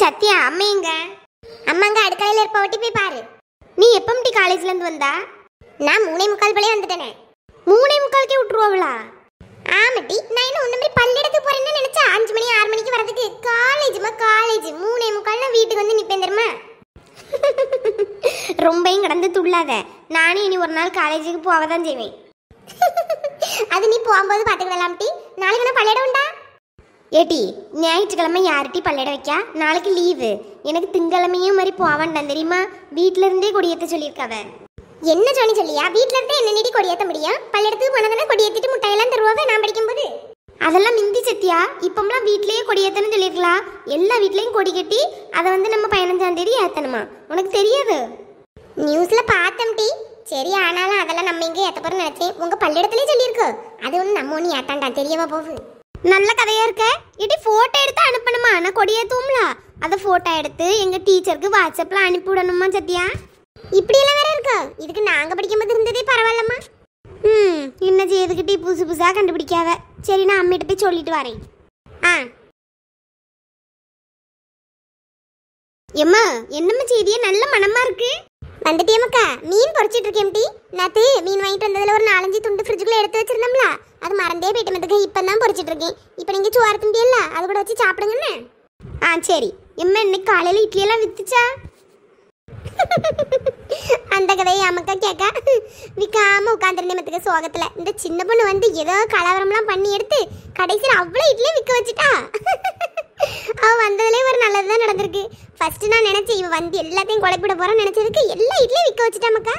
சத்யா அம்மையுங்க அம்மாங்க அடுக்கலையில் இருப்ப ஒட்டி போய் பாரு. நீ எப்போ காலேஜ்ல காலேஜ்லேருந்து வந்தா? நான் மூணே முக்கால் போலே வந்துட்டேனே. மூணே முக்காலுக்கே விட்டுருவாங்களா ஆமாட்டி நான் இன்னும் ஒன்று மாதிரி பல்லெடுத்து போறேன்னு நினச்சா அஞ்சு மணி ஆறு மணிக்கு வரதுக்கு காலேஜுமா காலேஜ் மூணே முக்கால் வீட்டுக்கு வந்து நிற்பேன் தெரியுமா? ரொம்பையும் கடந்து துள்ளாத. நானும் இனி ஒரு நாள் காலேஜுக்கு போக தான் செய்வேன். அது நீ போகும்போது பார்த்துக்கலாம் டி நாளைக்கு நான் பள்ளியிட உண்டா? ஏட்டி ஞாயிற்றுக்கிழமை யார்ட்டி பள்ளியிட வைக்கா? நாளைக்கு லீவு எனக்கு திங்கிழமையும் மாதிரி போவான்டான் தெரியுமா? வீட்டில இருந்தே கொடியேற்ற சொல்லியிருக்காவ என்ன சொல்லி சொல்லியா? வீட்டில இருந்தே என்ன நீடி கொடியேற்ற முடியும்? பள்ளியிடத்துக்கு போனதானே கொடியேற்றிட்டு முட்டையெல்லாம் தருவாவே நான் படிக்கும்போது? அதெல்லாம் மிந்தி சத்தியா இப்பம்லாம் வீட்லயே கொடியேற்றணும் சொல்லியிருக்கலாம் எல்லா வீட்லயும் கொடி கட்டி அதை வந்து நம்ம பதினஞ்சாம் தேதி ஏத்தணுமா? உனக்கு தெரியாது? நியூஸ்ல பார்த்தோம் டி. சரி ஆனாலும் அதெல்லாம் நம்ம இங்கே ஏத்த போறோம் நினைச்சேன். உங்க பள்ளிடத்திலே சொல்லியிருக்கு. அது ஒன்று நம்ம ஒன்று ஏத்தாண்டா? தெரியவா போகுது நல்ல கதையா இருக்க? இடி போட்டோ எடுத்து அனுப்பணுமா? நான் கொடியேத்துவோம்ல அதை போட்டோ எடுத்து எங்க டீச்சருக்கு வாட்ஸ்அப்ல அனுப்பி விடணுமா சத்யா? இப்படி எல்லாம் வேற இருக்கா? இதுக்கு நாங்க படிக்கும்போது இருந்ததே பரவாயில்லம்மா. ம் என்ன செய்துக்கிட்டே புதுசு புதுசாக கண்டுபிடிக்காத. சரி நான் அம்மிட்ட போய் சொல்லிட்டு வரேன். ஆ. எம்மா என்னம்மா செய்தியே? நல்ல மனமா இருக்கு. வந்துட்டியம்மாக்கா மீன் பொறிச்சிட்டு இருக்கேன் டி. நேத்து மீன் வாங்கிட்டு வந்ததுல ஒரு நாலஞ்சு துண்டு ஃப்ரிட்ஜுக்குள்ள எடுத்து வச்சிருந்தோம்ல. அது மறந்தே போயிட்டு மத்துக்கு இப்போ தான் பொறிச்சிட்டு இருக்கேன். இப்போ நீங்க சோறு திண்டியல்ல அது கூட வச்சு சாப்பிடுங்கண்ணே. ஆ சரி. எம்மா இன்னைக்கு காலையில் இட்லியெல்லாம் வித்துச்சா? அந்த கதையை அமக்கா கேட்க. விற்காம உட்காந்துருந்தேன் சோகத்தில். இந்த சின்ன பொண்ணு வந்து ஏதோ கலவரம்லாம் பண்ணி எடுத்து கடைசியில் அவ்வளோ இட்லியும் விற்க வச்சுட்டா. அவள் வந்ததுலேயே ஒரு நல்லது தான் நடந்திருக்கு. ஃபஸ்ட்டு நான் நினச்சேன் இவன் வந்து எல்லாத்தையும் குழப்பிட போறேன்னு நினச்சதுக்கு எல்லா இட்லியும் விற்க வச்சுட்டா மக்கா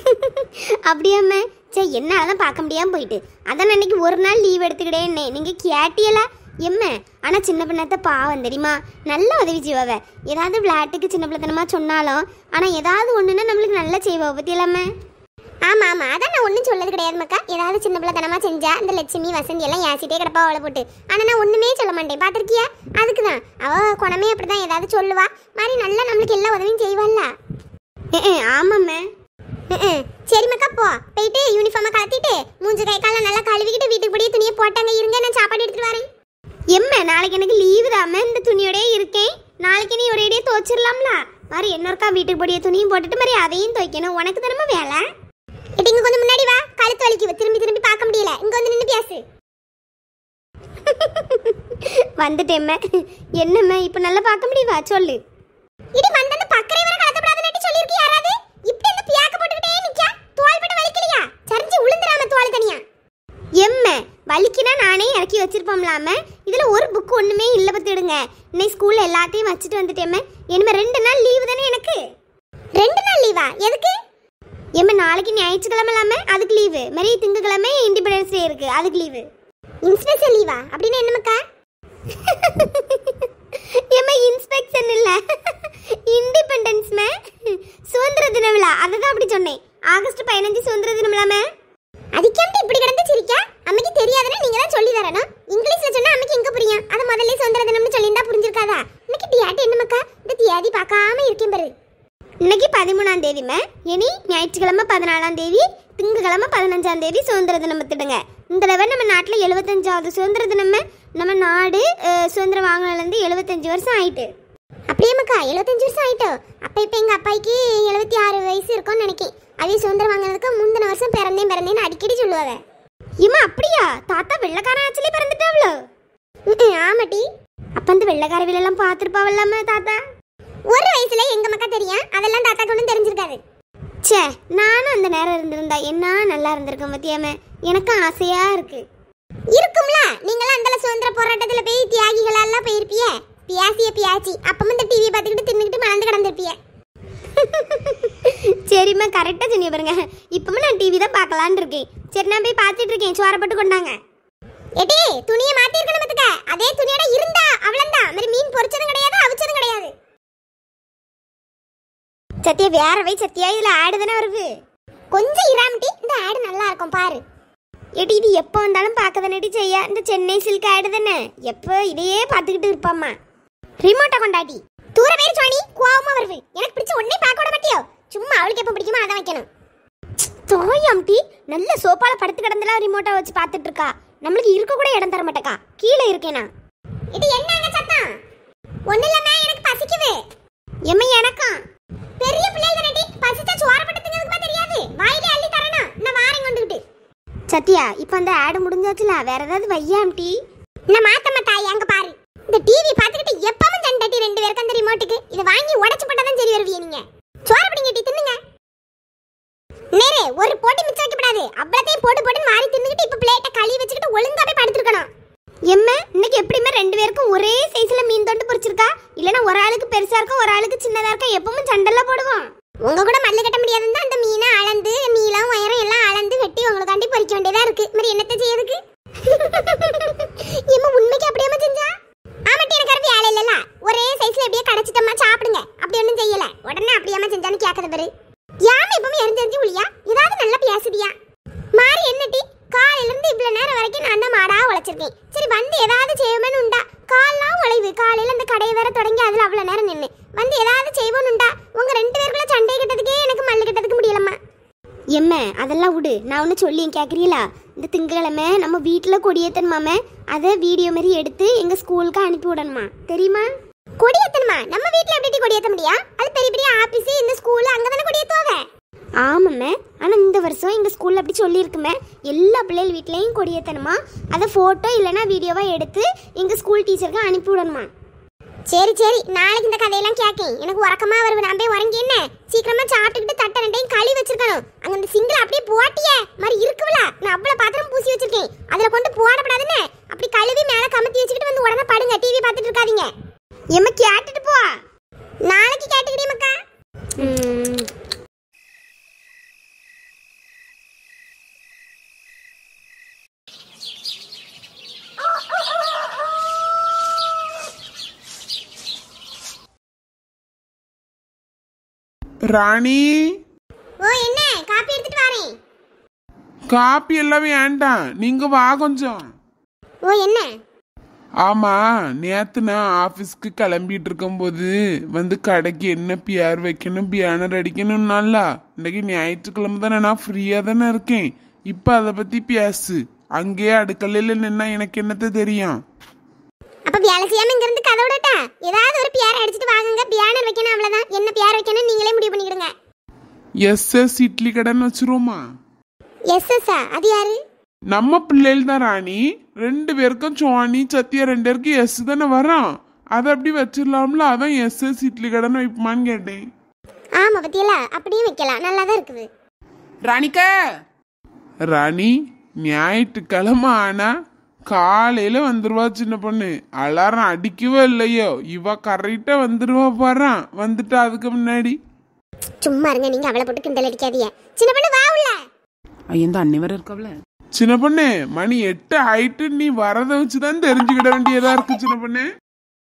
அப்படியாம்மா சே என்னால் தான் பார்க்க முடியாமல் போயிட்டு. அதான் அன்னைக்கு ஒரு நாள் லீவ் எடுத்துக்கிட்டேன்னே நீங்கள் கேட்டியலா? எம்ம? ஆனால் சின்ன பிள்ளத்த பாவம் தெரியுமா? நல்ல உதவி செய்வாவ. ஏதாவது விளையாட்டுக்கு சின்ன பிள்ளைத்தனமா சொன்னாலும் ஆனால் ஏதாவது ஒன்றுன்னா நம்மளுக்கு நல்லா செய்வா பத்தி இல்லாம ஆமாம் அதான் நான் ஒன்றும் சொல்லது கிடையாது மக்கா. ஏதாவது சின்ன பிள்ளைத்தனமா செஞ்சா இந்த லட்சுமி வசந்தி எல்லாம் ஏசிட்டே கிடப்பா அவளை போட்டு. ஆனால் நான் ஒன்றுமே சொல்ல மாட்டேன். பார்த்துருக்கியா? அதுக்கு தான் அவள் குணமே அப்படிதான். ஏதாவது சொல்லுவா. மாதிரி நல்லா நம்மளுக்கு எல்லா உதவியும் செய்வாள்ல. ஆமாம்மே. சரி மக்கா போ. போயிட்டு யூனிஃபார்மை கலத்திட்டு மூஞ்சு கை காலம் நல்லா கழுவிக்கிட்டு வீட்டுக்கு படியே துணியை போட்டாங்க. இருங்க நான் சாப்பாடு எடுத்துட்டு வரேன். எம்ம நாளைக்கு எனக்கு லீவு தாம இந்த துணியோடயே இருக்கேன். நாளைக்கு நீ ஒரேடியே துவைச்சிடலாம்ல. மாதிரி இன்னொருக்கா வீட்டுக்கு படிய துணியும் போட்டுட்டு மாதிரி அதையும் துவைக்கணும். உனக்கு தினமும் வேலை? இப்போ இங்கே கொஞ்சம் முன்னாடி வா. கழுத்து வலிக்கு. திரும்பி திரும்பி பார்க்க முடியல. இங்கே வந்து நின்று பேசு. வந்துட்டேம்மா. என்னம்மா இப்போ நல்லா பார்க்க முடியுமா? சொல்லு. இடி வந்தது பக்கரை வர வச்சிருப்போம்லாம இதில் ஒரு புக் ஒன்றுமே இல்லை பார்த்துடுங்க. இன்னைக்கு ஸ்கூலில் எல்லாத்தையும் வச்சுட்டு வந்துட்டேமே இனிமே ரெண்டு நாள் லீவு தானே எனக்கு? ரெண்டு நாள் லீவா எதுக்கு? எம்மா நாளைக்கு ஞாயிற்றுக்கிழமை இல்லாமல் அதுக்கு லீவு மாதிரி திங்கக்கிழமை இண்டிபெண்டன்ஸ் டே இருக்கு. அதுக்கு லீவு இன்ஸ்பெக்ஷன் லீவா அப்படின்னா என்னமக்கா எம்ம இன்ஸ்பெக்ஷன் இல்லை. இண்டிபெண்டன்ஸ் மே? சுதந்திர தின விழா அதை தான் அப்படி சொன்னேன். ஆகஸ்ட் பதினஞ்சு சுதந்திர தினம் இல்லாமல் அதுக்கேன்ட்டு இப்படி கிடந்து சிரிக்கா அம்மைக்கு தெரியாதுன்னு நீங்க தான் சொல்லி தரணும். இங்கிலீஷ்ல சொன்னா அம்மைக்கு எங்க புரியும்? அதை முதல்ல சுதந்திர தினம்னு சொல்லியிருந்தா புரிஞ்சிருக்காதா? இன்னைக்கு தியாட்டி என்னமக்கா இந்த தியாதி பார்க்காம இருக்கேன் பாரு. இன்னைக்கு பதிமூணாம் தேதிமே இனி ஞாயிற்றுக்கிழமை பதினாலாம் தேதி திங்கக்கிழமை பதினஞ்சாம் தேதி சுதந்திர தினம் பத்துடுங்க இந்த தடவை நம்ம நாட்டில் எழுபத்தஞ்சாவது சுதந்திர தினமே நம்ம நாடு சுதந்திரம் வாங்கினதுலேருந்து எழுபத்தஞ்சு வருஷம் ஆயிட்டு. அப்படியேமாக்கா எழுபத்தஞ்சு வருஷம் ஆயிட்டோ? அப்போ இப்போ எங்கள் அப்பாய்க்கு எழுபத்தி ஆறு வயசு இருக்கும்னு நினைக்கேன். அதே சுதந்திரம் வாங்கினதுக்கு முந்தின வருஷம் பிறந்தேன் பிறந்தேன்னு அடிக்கடி சொல்லுவாங்க. இம்மா அப்படியா? தாத்தா வெள்ளக்காரன் ஆச்சுலேயே பிறந்துட்டாவளோ? ஆமாட்டி. அப்ப அந்த வெள்ளக்கார வீலெல்லாம் பார்த்துருப்பாவல்லாம தாத்தா? ஒரு வயசுல எங்க மக்கா தெரியும்? அதெல்லாம் தாத்தாக்கு ஒன்றும் தெரிஞ்சிருக்காது. ச்சே நானும் அந்த நேரம் இருந்திருந்தா என்ன நல்லா இருந்திருக்கும் பத்தியாம? எனக்கும் ஆசையா இருக்கு. இருக்கும்ல நீங்களாம் அந்த சுதந்திர போராட்டத்துல போய் தியாகிகளெல்லாம் போயிருப்பிய? பியாசிய பியாச்சி அப்பமும் இந்த டிவி பார்த்துக்கிட்டு தின்னுக்கிட்டு மறந்து கிடந்திருப்பிய? சரிம்மா கரெக்டாக சொன்னி பாருங்க. இப்பவும் நான் டிவி தான் பார்க்கலான் இருக்கேன். சரி நான் போய் பார்த்துட்டு இருக்கேன். சோறப்பட்டு கொண்டாங்க. எடி துணியை மாத்திருக்கணும் பத்துக்க அதே துணியோட இருந்தா அவ்வளவுதான். மாதிரி மீன் பொரிச்சதும் கிடையாது அவிச்சதும் கிடையாது. சத்தியா வேற வை சத்தியா இதுல ஆடு தானே வருது. கொஞ்சம் இராமட்டி இந்த ஆடு நல்லா இருக்கும் பாரு. எடி இது எப்போ வந்தாலும் பார்க்க தானே செய்யா இந்த சென்னை சில்க் ஆடு தானே. எப்போ இதையே பார்த்துக்கிட்டு இருப்பாம்மா. ரிமோட்டை கொண்டாடி. தூர பேர் சுவாணி கோவமா வருது. எனக்கு பிடிச்ச ஒன்னே பார்க்க விட மாட்டியோ? சும்மா அவளுக்கு எப்போ பிடிக்குமோ அதை வைக்கணும். தாயாம் டீ நல்ல சோஃபால படுத்து கிடந்தெல்லாம் ரிமோட்டா வச்சு பார்த்துட்டு இருக்கா நம்மளுக்கு இருக்க கூட இடம் தர மாட்டேக்கா. கீழே இருக்கேனா இது என்ன என்னங்க சத்தம்? ஒண்ணு இல்லனா எனக்கு பசிக்குது. எம்மை எனக்கும் பெரிய பிள்ளைகள் ரெடி பசிச்சா சோறு பட்டு திங்கிறதுக்கு தெரியாது. வாயில அள்ளி தரணும் நான் வாரங்க வந்துகிட்டு சத்யா இப்போ அந்த ஆடு முடிஞ்சாச்சுல வேற ஏதாவது வையாம் டீ நான் மாத்தம்மா தாய் அங்க பாரு. இந்த டிவி பார்த்துக்கிட்டு எப்பவும் சண்டை ரெண்டு பேருக்கு அந்த ரிமோட்டுக்கு இதை வாங்கி உடச்சு போட்டாதான் சரி வருவியே நீங்க. சோறு பிடிங்க டீ தின்னுங்க. நேரே ஒரு போட்டு மிச்சம் வைக்கப்படாது. அவ்வளத்தையும் போட்டு போட்டு மாறி தின்னுக்கிட்டு இப்ப பிளேட்டை கழுவி வச்சுக்கிட்டு ஒழுங்கா போய் படுத்துருக்கணும். எம்ம இன்னைக்கு எப்படியுமே ரெண்டு பேருக்கும் ஒரே சைஸ்ல மீன் தொண்டு பொரிச்சிருக்கா? இல்லனா ஒரு ஆளுக்கு பெருசா இருக்கும் ஒரு ஆளுக்கு சின்னதா இருக்கா எப்பவும் சண்டெல்லாம் போடுவோம். உங்க கூட மல்லு கட்ட முடியாதுன்னு தான் மீனை அளந்து நீளம் உயரம் எல்லாம் அளந்து வெட்டி உங்களுக்காண்டி பொரிக்க வேண்டியதா இருக்கு மாதிரி என்னத்த செய்யறதுக்கு எம்ம உண்மைக்கு அப்படியே செஞ்சா ஆமாட்டி எனக்கு வேற வேலை இல்லல ஒரே சைஸ்ல எப்படியே கடைச்சிட்டோமா சாப்பிடுங்க அப்படி ஒண்ணும் செய்யல உடனே அப்படியாம செஞ்சான்னு கேக்குது பாரு யாம எப்பவுமே எரிஞ்சு உளியா ஏதாவது நல்லா பேசுதியா மாறி என்னட்டி காலையில இருந்து இவ்வளவு நேரம் வரைக்கும் நான் உழைச்சிருக்கேன் சரி வந்து ஏதாவது செய்வோம்னு உண்டா? கால்லாம் உழைவு. காலையில இந்த கடையை வேற தொடங்கி அதுல அவ்வளவு நேரம் நின்னு. வந்து ஏதாவது செய்வோம்னு உண்டா? உங்க ரெண்டு பேருக்குள்ள சண்டை கட்டதுக்கே எனக்கு மல்லு கட்டதுக்கு முடியலம்மா. எம்ம அதெல்லாம் விடு. நான் ஒன்று சொல்லி கேட்குறீங்களா இந்த திங்கக்கிழமை நம்ம வீட்டில் கொடியேத்தணுமாம அதை வீடியோ மாதிரி எடுத்து எங்கள் ஸ்கூலுக்கு அனுப்பி விடணுமா? தெரியுமா? கொடியேத்தணுமா நம்ம வீட்டில் எப்படி கொடியேற்ற முடியா அது பெரிய பெரிய ஆஃபீஸு இந்த ஸ்கூலு அங்கே தானே கொடியேற்றுவாங்க ஆமாம்மே. ஆனால் இந்த வருஷம் எங்கள் ஸ்கூலில் அப்படி சொல்லியிருக்குமே. எல்லா பிள்ளைகள் வீட்லேயும் கொடியேற்றணுமா அதை ஃபோட்டோ இல்லைன்னா வீடியோவாக எடுத்து எங்கள் ஸ்கூல் டீச்சருக்கு அனுப்பி விடணுமா? சரி சரி. நாளைக்கு இந்த கதையெல்லாம் கேட்கேன். எனக்கு உறக்கமாக வருவேன் நான் போய் உறங்கி என்ன? சீக்கிரமாக சாப்பிட்டுக்கிட்டு தட்டை ரெண்டையும் கழுவி வச்சிருக்கணும். அங்கே அந்த சிங்கிள் அப்படியே போட்டியே. மாதிரி இருக்குல்ல. நான் அவ்வளோ பாத்திரம் பூசி வச்சிருக்கேன். அதில் கொண்டு போடப்படாதுன்னு. அப்படி கழுவி மேலே கமத்தி வச்சுக்கிட்டு வந்து உடனே படுங்க. டிவி பார்த்துட்டு இருக்காதீங்க. எம்மா கேட்டுட்டு போ நாளைக்கு கேட்டுக்கிட்டே மக்கா ராணி. ஓ என்ன? காப்பி எடுத்துட்டு வரேன். காப்பி எல்லாம் வேண்டாம் நீங்க வா கொஞ்சம். ஓ என்ன? ஆமா நேத்து நான் ஆபீஸ்க்கு கிளம்பிட்டு இருக்கும்போது வந்து கடைக்கு என்ன பியார் வைக்கணும் பியானர் அடிக்கணும்னால இன்னைக்கு ஞாயிற்றுக்கிழமை தானே நான் ஃப்ரீயா தானே இருக்கேன். இப்ப அதை பத்தி பேசு. அங்கேயே அடுக்கலையில நின்னா எனக்கு என்னத்த தெரியும்? அப்ப வேலை செய்யாம இங்க இருந்து கதை விடட்டா? ஏதாவது ஒரு பியார் அடிச்சிட்டு வாங்குங்க. பியானர் வைக்கணும் அவ்வளவுதான். என்ன பியார் வைக்கணும் நீங்களே முடிவு பண்ணிக்கிடுங்க. எஸ் எஸ் இட்லி கடைன்னு வச்சிருவோமா? எஸ் எஸ் அது யாரு? நம்ம பிள்ளைகள் தான் ராணி. ரெண்டு பேருக்கும் சோனி சத்தியா ரெண்டு பேருக்கும் எஸ் தானே வரோம். அதை அப்படி வச்சிடலாம்ல? அதான் எஸ் எஸ் இட்லி கடைன்னு வைப்புமான்னு கேட்டேன். ஆமா பத்தியல? அப்படியே வைக்கலாம். நல்லா தான் இருக்குது. ராணிக்கா! ராணி ஞாயிற்றுக்கிழமை ஆனா காலையில வந்துருவா சின்ன பொண்ணு. அலாரம் அடிக்கவே இல்லையோ. இவ கரெக்டா வந்துருவா பாறான் வந்துட்டு அதுக்கு முன்னாடி. சும்மா இருங்க நீங்க அவளை போட்டு கிண்டல் அடிக்காதீங்க. சின்ன பொண்ணு வா உள்ள. ஐயன் அண்ணி வர இருக்கவள? சின்ன பொண்ணு மணி எட்டு ஆயிட்டு நீ வரதை வச்சுதான் தெரிஞ்சுக்கிட வேண்டியதா இருக்கு சின்ன பொண்ணு.